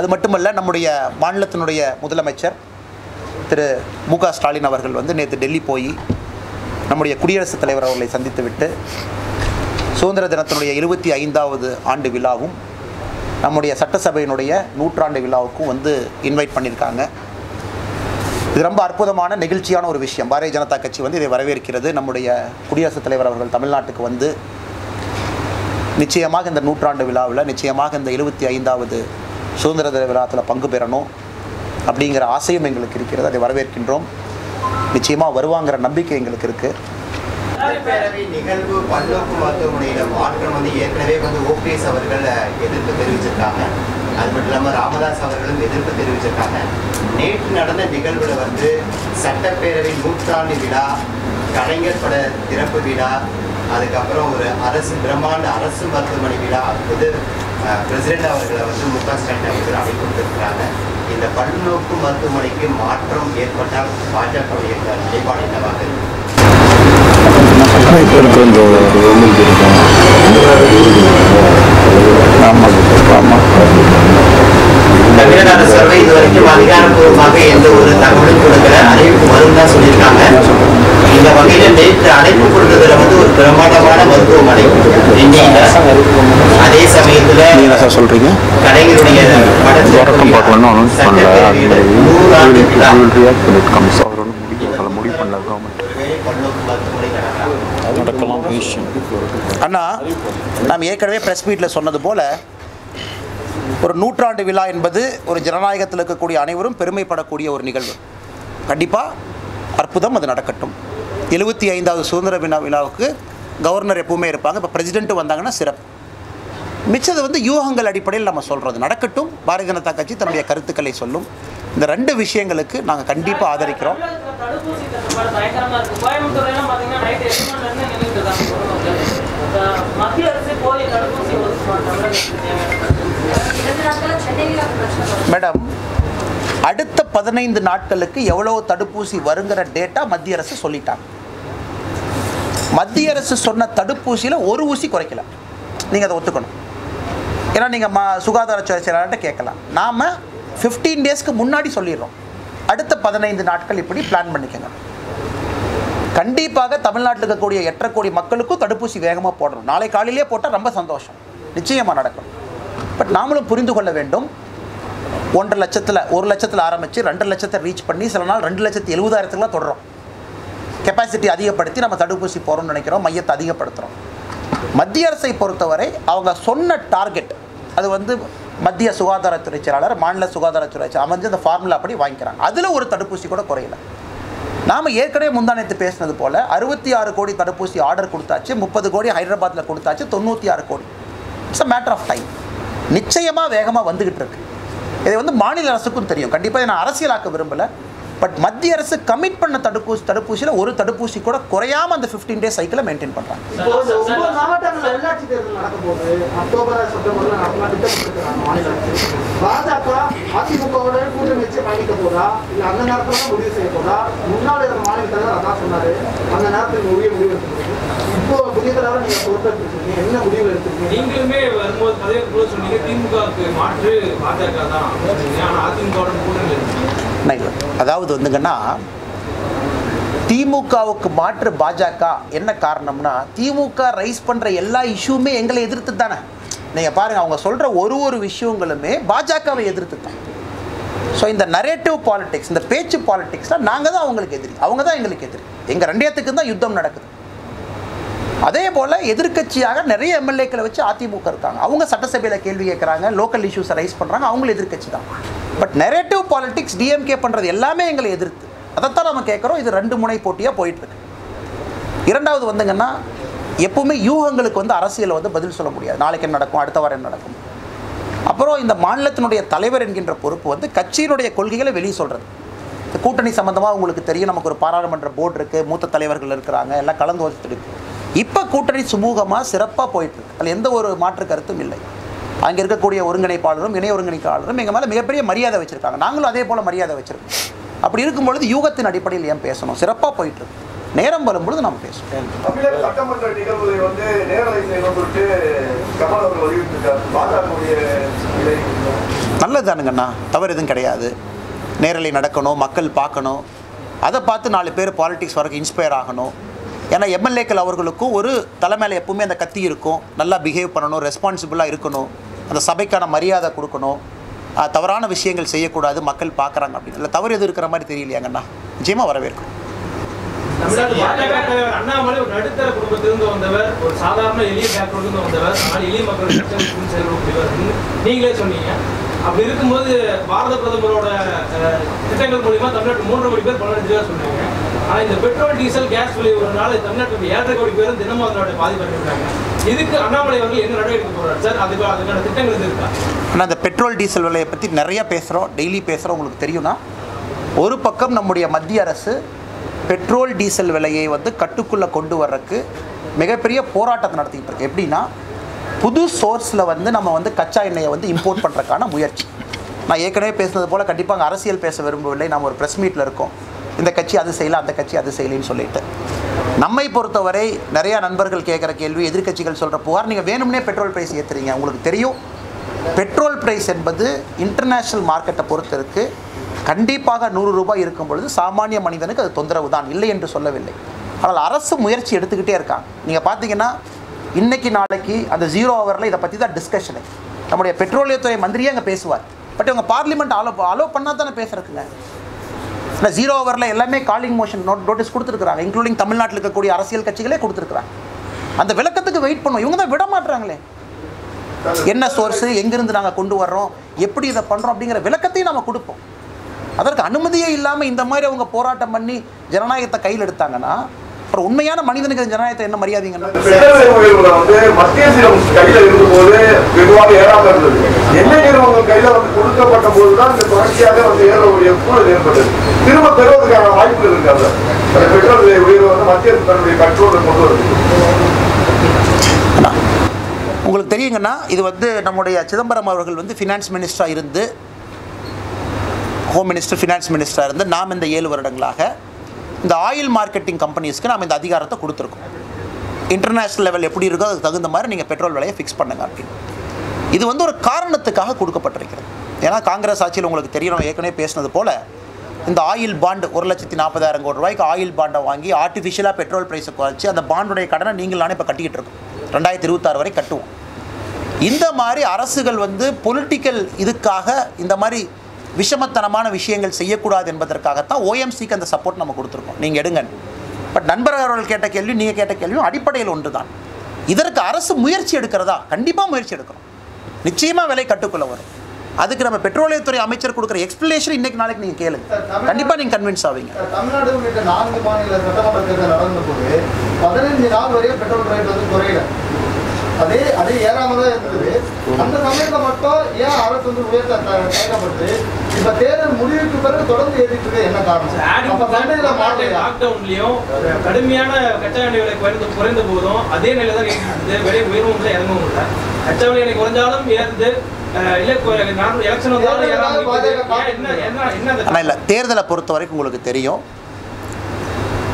அது மட்டுமல்ல நம்முடைய மாநிலத்தினுடைய முதலமைச்சர் திரு மு க ஸ்டாலின் அவர்கள் வந்து நேற்று டெல்லி போய் நம்முடைய குடியரசுத் தலைவர் அவர்களை சந்தித்துவிட்டு சுதந்திர தினத்தினுடைய இருபத்தி ஐந்தாவது ஆண்டு விழாவும் நம்முடைய சட்டசபையினுடைய நூற்றாண்டு விழாவுக்கும் வந்து இன்வைட் பண்ணியிருக்காங்க. இது ரொம்ப அற்புதமான நெகிழ்ச்சியான ஒரு விஷயம். பாரதிய ஜனதா கட்சி வந்து இதை வரவேற்கிறது. நம்முடைய குடியரசுத் தலைவர் அவர்கள் தமிழ்நாட்டுக்கு வந்து நிச்சயமாக இந்த நூற்றாண்டு விழாவில் நிச்சயமாக இந்த எழுபத்தி ஐந்தாவது சுதந்திர தின விழாத்தில் பங்கு பெறணும் அப்படிங்கிற ஆசையும் எங்களுக்கு இருக்கிறது. அதை வரவேற்கின்றோம். நிச்சயமாக வருவாங்கிற நம்பிக்கை எங்களுக்கு இருக்குது சட்டப்பேரவை நிகழ்வு பல்லோக்கு மருத்துவமனையில மாற்றம் வந்து ஏற்கனவே வந்து ஓபிஎஸ் அவர்கள் எதிர்ப்பு தெரிவிச்சிருக்காங்க. அது மட்டும் இல்லாமல் ராமதாஸ் அவர்களும் எதிர்ப்பு தெரிவிச்சிருக்காங்க. நேற்று நடந்த நிகழ்வுல வந்து சட்டப்பேரவை நூற்றாண்டு விழா கலைஞர் பட திறப்பு விழா அதுக்கப்புறம் ஒரு அரசு பிரம்மாண்ட அரசு மருத்துவமனை விழா வந்து பிரசிடென்ட் அவர்களை வந்து மு க ஸ்டாலின் அவர்கள் அழைப்பு கொடுத்திருக்கிறாங்க இந்த பல்நோக்கு மருத்துவமனைக்கு மாற்றம் ஏற்பட்டால் பாஜகவுடைய நிலைப்பாடு என்னவாக தமிழக அரசு இதுவரைக்கும் அதிகாரப்பூர்வமாக எந்த ஒரு தகவலும் கொடுக்கல. அறிவிப்பு வரும் தான் சொல்லியிருக்காங்க. இந்த வகையில நேற்று அனைத்து கொடுத்ததுல வந்து ஒரு பிரமாண்டமான மருத்துவமனை டெல்லியில அதே சமயத்துல நீங்கள் என்ன சார் சொல்கிறீங்க தொடக்கம் பார்க்கலன்னு அனௌன்ஸ் பண்ணல. அது சட்டப்பேரவையில நூறாண்டு விழா ரியாக்ட் பண்ணிட்டு கம்ஸ் அவர் ஒன்றும் முடிவு பண்ணல முடிவு பண்ணல கவர்மெண்ட் நடக்கலாம் அண்ணா நாம் ஏற்கனவே ப்ரெஸ் மீட்டில் சொன்னது போல ஒரு நூற்றாண்டு விழா என்பது ஒரு ஜனநாயகத்தில் இருக்கக்கூடிய அனைவரும் பெருமைப்படக்கூடிய ஒரு நிகழ்வு. கண்டிப்பாக அற்புதம் அது நடக்கட்டும். எழுபத்தி ஐந்தாவது சுதந்திர விழா விழாவுக்கு கவர்னர் எப்பவுமே இருப்பாங்க. இப்போ பிரசிடென்ட் வந்தாங்கன்னா சிறப்பு. மிச்சது வந்து யூகங்கள் அடிப்படையில் நம்ம சொல்கிறது நடக்கட்டும் பாரதிய ஜனதா கட்சி தன்னுடைய கருத்துக்களை சொல்லும். இந்த ரெண்டு விஷயங்களுக்கு நாங்கள் கண்டிப்பாக ஆதரிக்கிறோம். மேடம் அடுத்த பதினைந்து நாட்களுக்கு எவ்வளோ தடுப்பூசி வருங்கிற டேட்டா மத்திய அரசு சொல்லிட்டாங்க. மத்திய அரசு சொன்ன தடுப்பூசியில் ஒரு ஊசி குறைக்கல. நீங்கள் அதை ஒத்துக்கணும். ஏன்னா நீங்கள் மா சுகாதாரத்துறை செயலாளர்கிட்ட கேட்கலாம். நாம் ஃபிஃப்டீன் டேஸ்க்கு முன்னாடி சொல்லிடுறோம். அடுத்த பதினைந்து நாட்கள் இப்படி பிளான் பண்ணிக்கோங்க. கண்டிப்பாக தமிழ்நாட்டில் இருக்கக்கூடிய எட்டரை கோடி மக்களுக்கும் தடுப்பூசி வேகமாக போடணும். நாளை காலையிலே போட்டால் ரொம்ப சந்தோஷம். நிச்சயமாக நடக்கும். பட் நாமளும் புரிந்து கொள்ள வேண்டும். ஒன்றரை லட்சத்தில் ஒரு லட்சத்தில் ஆரம்பித்து ரெண்டு லட்சத்தை ரீச் பண்ணி சில நாள் ரெண்டு லட்சத்து எழுபதாயிரத்துக்குலாம் தொடரும் கெப்பாசிட்டி அதிகப்படுத்தி நம்ம தடுப்பூசி போகிறோம்னு நினைக்கிறோம். மையத்தை அதிகப்படுத்துகிறோம் மத்திய அரசை பொறுத்தவரை அவங்க சொன்ன டார்கெட் அது வந்து மத்திய சுகாதாரத்துறை செயலாளர் மாநில சுகாதாரத்துறை செயலாளர் அமைஞ்சு அந்த ஃபார்முலா படி வாங்கிக்கிறாங்க. அதில் ஒரு தடுப்பூசி கூட குறையல. நாம் ஏற்கனவே முந்தானத்து பேசினது போல் அறுபத்தி ஆறு கோடி தடுப்பூசி ஆர்டர் கொடுத்தாச்சு முப்பது கோடி ஹைதராபாத்தில் கொடுத்தாச்சு தொண்ணூற்றி ஆறு கோடி. It's a matter of time நிச்சயமாக வேகமாக வந்துக்கிட்டு இருக்கு. இதை வந்து மாநில அரசுக்கும் தெரியும். கண்டிப்பாக நான் அரசியலாக்க விரும்பலை. பட் மத்திய அரசு கமிட் பண்ண தடுப்பூசி தடுப்பூசியில் ஒரு தடுப்பூசி கூட குறையாம அந்த ஃபிஃப்டீன் டேஸ் சைக்கிளை மெயின்டைன் பண்ணுறாங்க நீங்களுமே வரும்போது கூட சொன்னீங்க. திமுகவுக்கு மாற்று பாஜக தான். அதிமுகவோட கூட்டணி அதாவது வந்துங்கன்னா திமுகவுக்கு மாற்று பாஜக என்ன காரணம்னா திமுக ரைஸ் பண்ணுற எல்லா இஷ்யூமே எங்களை எதிர்த்து தானே. நீங்கள் பாருங்கள் அவங்க சொல்கிற ஒரு ஒரு விஷயங்களுமே பாஜகவை எதிர்த்து தான். ஸோ இந்த நரேட்டிவ் பாலிடிக்ஸ் இந்த பேச்சு பாலிடிக்ஸில் நாங்கள் தான் அவங்களுக்கு எதிரி. அவங்க தான் எங்களுக்கு எதிரி. எங்கள் ரெண்டு இடத்துக்கு தான் யுத்தம் நடக்குது. அதே போல் எதிர்க்கட்சியாக நிறைய எம்எல்ஏக்களை வச்சு அதிமுக இருக்காங்க. அவங்க சட்டசபையில் கேள்வி கேட்குறாங்க லோக்கல் இஷ்யூஸை ரைஸ் பண்ணுறாங்க அவங்களும் எதிர்க்கட்சி தான். பட் நெரேட்டிவ் பாலிட்டிக்ஸ் டிஎம்கே பண்ணுறது எல்லாமே எங்களை எதிர்த்து. அதைத்தான் நம்ம கேட்குறோம் இது ரெண்டு முனை போட்டியாக போயிட்டுருக்கு. இரண்டாவது வந்துங்கன்னா எப்பவுமே யூகங்களுக்கு வந்து அரசியலை வந்து பதில் சொல்ல முடியாது. நாளைக்கு என்ன நடக்கும் அடுத்த வாரம் என்ன நடக்கும். அப்புறம் இந்த மாநிலத்தினுடைய தலைவர் என்கின்ற பொறுப்பு வந்து கட்சியினுடைய கொள்கைகளை வெளியே சொல்கிறது இந்த கூட்டணி சம்மந்தமாக உங்களுக்கு தெரியும் நமக்கு ஒரு பாராளுமன்ற போர்டு இருக்குது மூத்த தலைவர்கள் இருக்கிறாங்க எல்லாம் கலந்து வச்சுட்டு இருக்குது இப்போ கூட்டணி சுமூகமாக சிறப்பாக போயிட்டுருக்கு அதில் எந்த ஒரு மாற்று கருத்தும் இல்லை. அங்கே இருக்கக்கூடிய ஒருங்கிணைப்பாளரும் இணை ஒருங்கிணைப்பாளரும் எங்கள் மேலே மிகப்பெரிய மரியாதை வச்சுருக்காங்க. நாங்களும் அதே போல் மரியாதை வச்சுருக்கோம். அப்படி இருக்கும் பொழுது யூகத்தின் அடிப்படையில் ஏன் பேசணும்? சிறப்பாக போயிட்டுருக்கு நேரம் வரும்பொழுது நாம் பேசுவோம். தமிழக சட்டமன்ற நிகழ்வுகளை வந்து நேரலை செய்யணும்னு சொல்லிட்டு கமல் அவர்கள் வலியுறுத்திருக்காரு பாஜகவுடைய நிலை நல்லதுதானுங்கண்ணா தவறு எதுவும் கிடையாது. நேரலை நடக்கணும் மக்கள் பார்க்கணும். அதை பார்த்து நாலு பேர் பாலிடிக்ஸ் வரைக்கும் இன்ஸ்பயர் ஆகணும். ஏன்னா எம்எல்ஏக்கள் அவர்களுக்கும் ஒரு தலைமையில் எப்பவுமே அந்த கத்தி இருக்கும். நல்லா பிஹேவ் பண்ணணும் ரெஸ்பான்சிபிளாக இருக்கணும். அந்த சபைக்கான மரியாதை கொடுக்கணும். தவறான விஷயங்கள் செய்யக்கூடாது மக்கள் பார்க்குறாங்க அப்படின்னு. இல்லை தவறு எது இருக்கிற மாதிரி தெரியலையாங்கண்ணா? நிச்சயமாக வரவேற்கும். அண்ணாமலை ஒரு நடுத்தர குடும்பத்திலிருந்து வந்தவர் ஒரு சாதாரண எளிய வந்தவர் ஆனால் எளிய மக்கள் நீங்களே சொன்னீங்க. அப்படி இருக்கும்போது பாரத பிரதமரோட திட்டங்கள் மூலியமா தமிழ்நாட்டு மூன்று கோடி பேர் பலனடைஞ்சதா சொன்னாங்க. ஆனால் இந்த பெட்ரோல் டீசல் கேஸ் விலை ஒருனால தமிழ்நாட்டில் ஏழரை கோடி பேரும் தினமும் அதனோட பாதிப்படைஞ்சிருக்காங்க. இதுக்கு அண்ணாமலை அவர்கள் என்ன நடவடிக்கை போறாரு? சார் அதுக்கு அதுக்கான திட்டங்கள் இருக்கா? ஆனால் அந்த பெட்ரோல் டீசல் விலையை பற்றி நிறைய பேசுகிறோம் டெய்லி பேசுகிறோம் உங்களுக்கு தெரியும்னா ஒரு பக்கம் நம்முடைய மத்திய அரசு பெட்ரோல் டீசல் விலையை வந்து கட்டுக்குள்ளே கொண்டு வர்றதுக்கு மிகப்பெரிய போராட்டத்தை நடத்திக்கிட்டு இருக்கு. எப்படின்னா புது சோர்ஸில் வந்து நம்ம வந்து கச்சா எண்ணெயை வந்து இம்போர்ட் பண்ணுறதுக்கான முயற்சி. நான் ஏற்கனவே பேசுனது போல் கண்டிப்பாக அரசியல் பேச விரும்பவில்லை. நம்ம ஒரு ப்ரெஸ் மீட்டில் இருக்கோம். இந்த கட்சி அது செய்யலாம் அந்த கட்சி அது செய்யலைன்னு சொல்லிட்டு. நம்மை பொறுத்தவரை நிறையா நண்பர்கள் கேட்குற கேள்வி எதிர்க்கட்சிகள் சொல்கிற புகார் நீங்கள் வேணும்னே பெட்ரோல் ப்ரைஸ் ஏற்றுறீங்க உங்களுக்கு தெரியும். பெட்ரோல் ப்ரைஸ் என்பது இன்டர்நேஷ்னல் மார்க்கெட்டை பொறுத்தருக்கு கண்டிப்பாக நூறு ரூபாய் இருக்கும் பொழுது சாமானிய மனிதனுக்கு அது தொந்தரவு தான் இல்லை என்று சொல்லவில்லை. ஆனால் அரசு முயற்சி எடுத்துக்கிட்டே இருக்காங்க. நீங்கள் பார்த்தீங்கன்னா இன்னைக்கு நாளைக்கு அந்த ஜீரோ ஹவரில் இதை பற்றி தான் டிஸ்கஷனு நம்முடைய பெட்ரோலியத்துறை மந்திரியே அங்கே பேசுவார். பட் இவங்க பார்லிமெண்ட் அலோ அலோ பண்ணால் தானே பேசுறதுக்குங்க இல்லை ஜீரோ ஓவரில் எல்லாமே காலிங் மோஷன் நோட் நோட்டீஸ் கொடுத்துருக்குறாங்க இன்க்ளூடிங் தமிழ்நாட்டில் இருக்கக்கூடிய அரசியல் கட்சிகளே கொடுத்துருக்குறாங்க. அந்த விளக்கத்துக்கு வெயிட் பண்ணுவோம் இவங்க தான் விட மாட்டுறாங்களே என்ன சோர்ஸு எங்கிருந்து நாங்கள் கொண்டு வர்றோம் எப்படி இதை பண்ணுறோம் அப்படிங்கிற விளக்கத்தையும் நம்ம கொடுப்போம். அதற்கு அனுமதியே இல்லாமல் இந்த மாதிரி அவங்க போராட்டம் பண்ணி ஜனநாயகத்தை கையில் எடுத்தாங்கன்னா அப்புறம் உண்மையான மனிதனுக்கு ஜனநாயகத்தை என்ன மரியாதைங்கன்னா உங்களுக்கு தெரியுங்கன்னா இது வந்து நம்முடைய சிதம்பரம் அவர்கள் வந்து ஃபினான்ஸ் மினிஸ்டராக இருந்து ஹோம் மினிஸ்டர் ஃபினான்ஸ் மினிஸ்டராக இருந்து நாம் இந்த ஏழு வருடங்களாக இந்த ஆயில் மார்க்கெட்டிங் கம்பெனிஸ்க்கு நம்ம இந்த அதிகாரத்தை கொடுத்துருக்கோம். இன்டர்நேஷ்னல் லெவல் எப்படி இருக்கோ அதுக்கு தகுந்த மாதிரி நீங்கள் பெட்ரோல் விலையை ஃபிக்ஸ் பண்ணுங்க அப்படின்னு. இது வந்து ஒரு காரணத்துக்காக கொடுக்கப்பட்டிருக்கிறது. ஏன்னா காங்கிரஸ் ஆட்சியில் உங்களுக்கு தெரியும் ஏற்கனவே பேசினது போல் இந்த ஆயில் பாண்டு ஒரு லட்சத்தி நாற்பதாயிரம் கோடி ரூபாய்க்கு ஆயில் பாண்டை வாங்கி ஆர்டிஃபிஷியலாக பெட்ரோல் ப்ரைஸை குறைச்சி அந்த பாண்டுடைய கடனை நீங்களானே இப்போ கட்டிக்கிட்டு இருக்கோம். ரெண்டாயிரத்தி இருபத்தாறு வரை கட்டுவோம். இந்த மாதிரி அரசுகள் வந்து பொலிட்டிக்கல் இதுக்காக இந்த மாதிரி விஷமத்தனமான விஷயங்கள் செய்யக்கூடாது என்பதற்காகத்தான் ஓஎம்சிக்கு அந்த சப்போர்ட் நம்ம கொடுத்துருக்கோம். நீங்கள் எடுங்க. பட் நண்பர் அவர்கள் கேட்ட கேள்வி நீங்கள் கேட்ட கேள்வியும் அடிப்படையில் ஒன்று தான் இதற்கு அரசு முயற்சி எடுக்கிறதா? கண்டிப்பாக முயற்சி எடுக்கிறோம். நிச்சயமாக விலை கட்டுக்குள்ள வரும். அதுக்கு நம்ம பெட்ரோலியத்துறை அமைச்சர் கொடுக்குற எக்ஸ்பிளேஷன் இன்னைக்கு நாளைக்கு நீங்கள் கேளுங்க. கண்டிப்பாக நீங்கள் கன்வின்ஸ் ஆவீங்க. தமிழ்நாடு உள்ளிட்ட நான்கு மாநில சட்டமன்ற தேர்தல் நடந்த போது பதினைஞ்சு நாள் வரையும் பெட்ரோல் ரேட் வந்து குறையல. அதே அதே ஏறாம தான் இருந்தது. அந்த சமயத்துல மட்டும் ஏன் அரசு வந்து உயர்த்த தயக்கப்பட்டு இப்ப தேர்தல் முடிவுக்கு பிறகு தொடர்ந்து ஏறிட்டு என்ன காரணம்? அப்ப சண்டையில மாறலையா? லாக்டவுன்லயும் கடுமையான கச்சா எண்ணெய் விலை குறைந்த குறைந்த போதும். அதே நிலை தான் ஏறிட்டு விலை உயர்வும் இல்லை இறங்கவும் இல்லை. கச்சா எண்ணெய் விலை குறைஞ்சாலும் ஏறுது. தேர்தலை பொறுத்த வரைக்கும் உங்களுக்கு தெரியும்.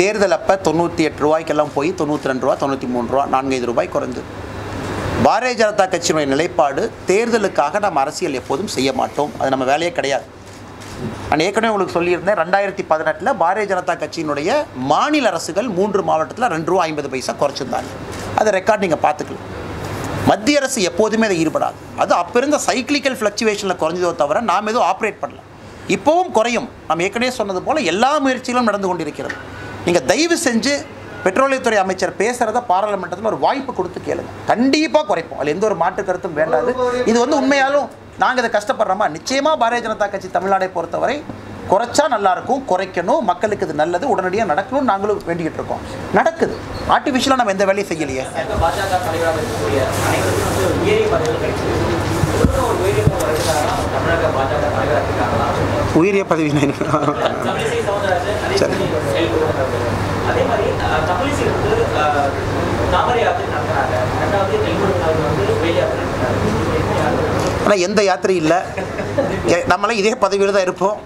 தேர்தல் அப்போ தொண்ணூற்றி எட்டு ரூபாய்க்கெல்லாம் போய் தொண்ணூற்றி ரெண்டு ரூபா தொண்ணூற்றி மூணு ரூபா நான்கைந்து ரூபாய் குறைஞ்சது பாரதிய ஜனதா கட்சியினுடைய நிலைப்பாடு தேர்தலுக்காக நம்ம அரசியல் எப்போதும் செய்ய மாட்டோம். அது நம்ம வேலையே கிடையாது. நான் ஏற்கனவே உங்களுக்கு சொல்லியிருந்தேன் ரெண்டாயிரத்தி பதினெட்டில் பாரதிய ஜனதா கட்சியினுடைய மாநில அரசுகள் மூன்று மாவட்டத்தில் ரெண்டு ரூபா ஐம்பது பைசா குறைச்சிருந்தாங்க. அதை ரெக்கார்ட் நீங்கள் பார்த்துக்கலாம். மத்திய அரசு எப்போதுமே அதை ஈடுபடாது. அது அப்போ இருந்த சைக்கிளிக்கல் ஃப்ளக்சுவேஷனில் குறைஞ்சதோ தவிர நாம் எதுவும் ஆப்ரேட் பண்ணல. இப்போவும் குறையும். நம்ம ஏற்கனவே சொன்னது போல் எல்லா முயற்சிகளும் நடந்து கொண்டிருக்கிறது. நீங்கள் தயவு செஞ்சு பெட்ரோலியத்துறை அமைச்சர் பேசுகிறத பாராளுமன்றத்தில் ஒரு வாய்ப்பு கொடுத்து கேளுங்க. கண்டிப்பாக குறைப்போம். அதில் எந்த ஒரு மாற்று கருத்தும் வேண்டாது. இது வந்து உண்மையாலும் நாங்கள் இதை கஷ்டப்படுறோமா? நிச்சயமாக பாரதிய ஜனதா கட்சி தமிழ்நாடை பொறுத்தவரை குறைச்சா நல்லா இருக்கும் குறைக்கணும் மக்களுக்கு இது நல்லது உடனடியாக நடக்கணும்னு நாங்களும் வேண்டிக்கிட்டு இருக்கோம். நடக்குது. ஆர்டிஃபிஷியலாக நம்ம எந்த வேலையும் செய்யலையே. உயரிய உயிரிய பதவி சரி. அதே மாதிரி தமிழிசை வந்து தாமரை யாத்திரை நடத்துறாங்க. ரெண்டாவது தெலுங்கு வந்து வேலை யாத்திரை ஆனால் எந்த யாத்திரை இல்லை. எ- நம்மளாம் இதே பதவியில் தான் இருப்போம்.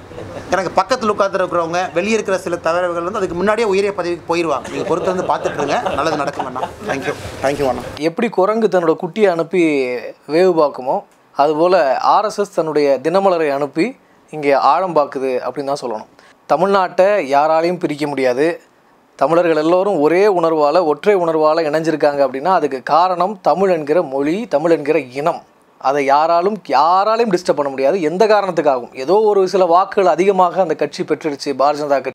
எனக்கு பக்கத்தில் உட்காந்துருக்கிறவங்க வெளியே இருக்கிற சில தலைவர்கள் வந்து அதுக்கு முன்னாடியே உயரிய பதவிக்கு போயிடுவாங்க நீங்கள் பொறுத்து வந்து பார்த்துட்டு இருங்க. நல்லது நடக்கும் அண்ணா. தேங்க்யூ தேங்க்யூ அண்ணா. எப்படி குரங்கு தன்னோட குட்டியை அனுப்பி வேவு பார்க்குமோ அதுபோல் ஆர்எஸ்எஸ் தன்னுடைய தினமலரை அனுப்பி இங்கே ஆழம் பார்க்குது அப்படின்னு தான் சொல்லணும். தமிழ்நாட்டை யாராலையும் பிரிக்க முடியாது. தமிழர்கள் எல்லோரும் ஒரே உணர்வால் ஒற்றை உணர்வால் இணைஞ்சிருக்காங்க அப்படின்னா அதுக்கு காரணம் தமிழ் என்கிற மொழி தமிழ் என்கிற இனம். அதை யாராலும் யாராலையும் டிஸ்டர்ப் பண்ண முடியாது. எந்த காரணத்துக்காகவும். ஏதோ ஒரு சில வாக்குகள் அதிகமாக அந்த கட்சி பெற்றுடுச்சு பாரதிய ஜனதா கட்சி.